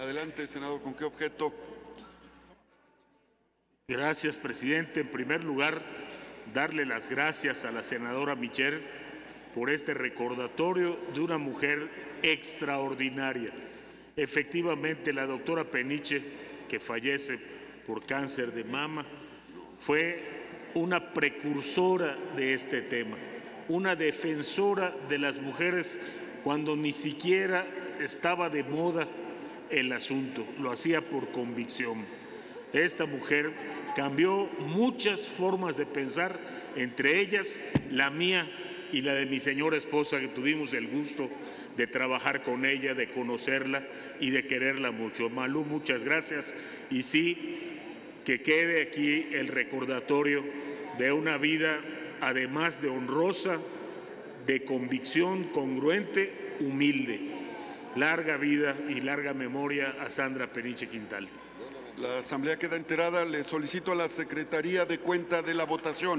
Adelante, senador, ¿con qué objeto? Gracias, presidente. En primer lugar, darle las gracias a la senadora Micher por este recordatorio de una mujer extraordinaria. Efectivamente, la doctora Peniche, que fallece por cáncer de mama, fue una precursora de este tema, una defensora de las mujeres cuando ni siquiera estaba de moda el asunto, lo hacía por convicción. Esta mujer cambió muchas formas de pensar, entre ellas la mía y la de mi señora esposa, que tuvimos el gusto de trabajar con ella, de conocerla y de quererla mucho. Malú, muchas gracias. Y sí, que quede aquí el recordatorio de una vida, además de honrosa, de convicción congruente, humilde. Larga vida y larga memoria a Sandra Peniche Quintal. La Asamblea queda enterada. Le solicito a la Secretaría de Cuenta de la votación.